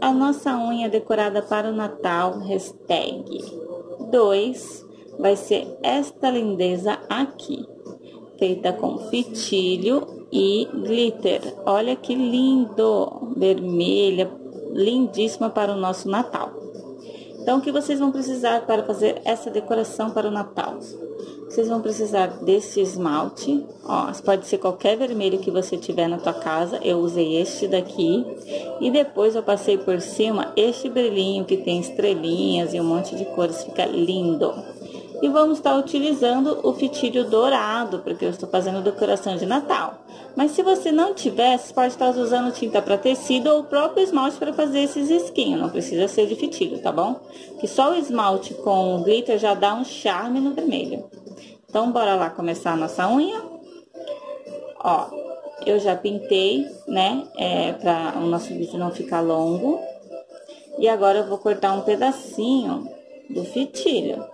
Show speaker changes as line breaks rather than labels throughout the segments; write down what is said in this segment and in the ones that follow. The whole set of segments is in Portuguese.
a nossa unha decorada para o Natal, hashtag 2, vai ser esta lindeza aqui, feita com fitilho e glitter. Olha que lindo, vermelha, lindíssima para o nosso Natal. Então, o que vocês vão precisar para fazer essa decoração para o Natal? Vocês vão precisar desse esmalte, ó, pode ser qualquer vermelho que você tiver na tua casa, eu usei este daqui. E depois eu passei por cima este brilhinho que tem estrelinhas e um monte de cores, fica lindo. E vamos estar utilizando o fitilho dourado, porque eu estou fazendo decoração de Natal. Mas se você não tiver, você pode estar usando tinta para tecido ou o próprio esmalte para fazer esses risquinhos. Não precisa ser de fitilho, tá bom? Que só o esmalte com glitter já dá um charme no vermelho. Então, bora lá começar a nossa unha. Ó, eu já pintei, né? É, para o nosso vídeo não ficar longo. E agora eu vou cortar um pedacinho do fitilho.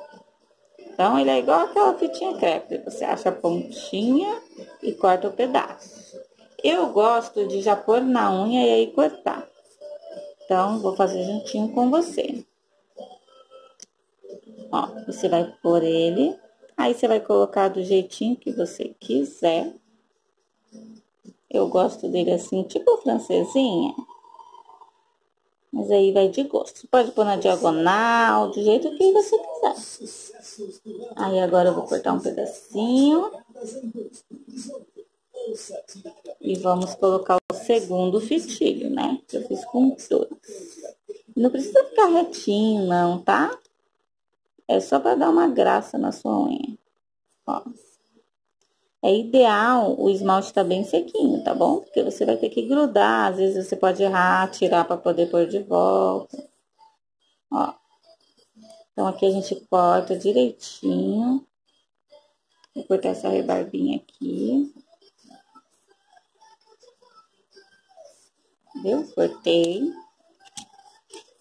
Então, ele é igual aquela fitinha crepe. Você acha a pontinha e corta o pedaço. Eu gosto de já pôr na unha e aí cortar. Então, vou fazer juntinho com você. Ó, você vai pôr ele. Aí, você vai colocar do jeitinho que você quiser. Eu gosto dele assim, tipo francesinha. Mas aí vai de gosto. Você pode pôr na diagonal, do jeito que você quiser. Aí agora eu vou cortar um pedacinho. E vamos colocar o segundo fitilho, né? Que eu fiz com dois. Não precisa ficar retinho, não, tá? É só para dar uma graça na sua unha. Ó. É ideal o esmalte tá bem sequinho, tá bom? Porque você vai ter que grudar, às vezes você pode errar, tirar para poder pôr de volta. Ó. Então, aqui a gente corta direitinho. Vou cortar essa rebarbinha aqui. Viu? Cortei.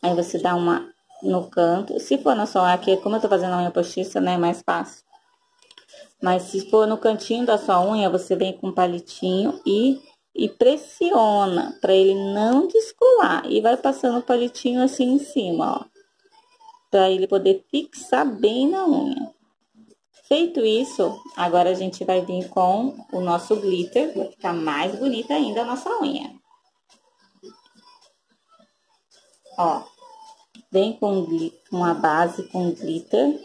Aí você dá uma no canto. Se for na sua aqui, como eu tô fazendo a unha postiça, né, é mais fácil. Mas se for no cantinho da sua unha, você vem com um palitinho e, e pressiona para ele não descolar. E vai passando o palitinho assim em cima, ó. Para ele poder fixar bem na unha. Feito isso, agora a gente vai vir com o nosso glitter. Vai ficar mais bonita ainda a nossa unha. Ó, vem com uma base com glitter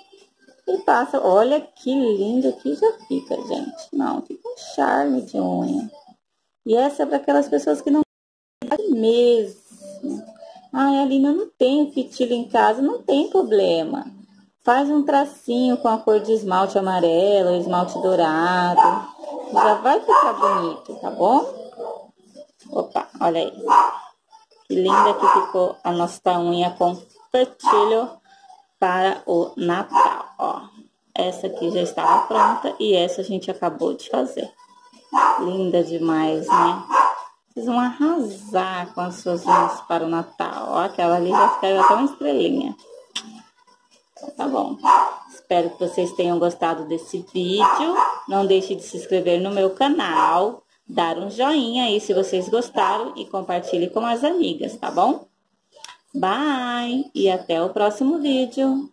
e passa, olha que lindo que já fica, gente. Não, fica um charme de unha. E essa é para aquelas pessoas que não mesmo. Ai, Aline, eu não tenho fitilho em casa, não tem problema. Faz um tracinho com a cor de esmalte amarelo, esmalte dourado. Já vai ficar bonito, tá bom? Opa, olha aí. Que linda que ficou a nossa unha com fitilho para o Natal, ó. Essa aqui já estava pronta e essa a gente acabou de fazer. Linda demais, né? Vocês vão arrasar com as suas unhas para o Natal. Ó, aquela ali já ficou até uma estrelinha. Então, tá bom. Espero que vocês tenham gostado desse vídeo. Não deixe de se inscrever no meu canal, dar um joinha aí se vocês gostaram e compartilhe com as amigas, tá bom? Bye e até o próximo vídeo.